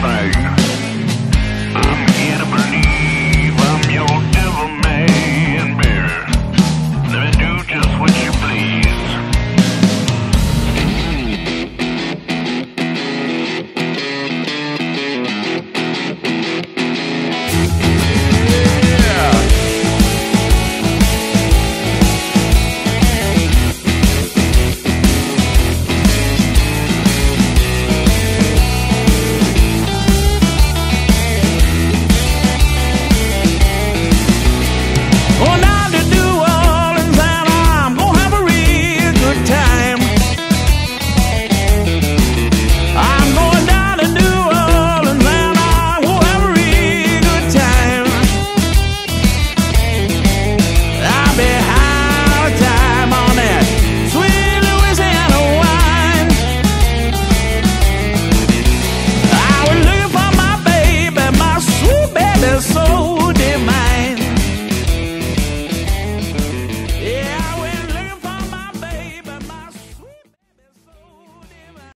thing.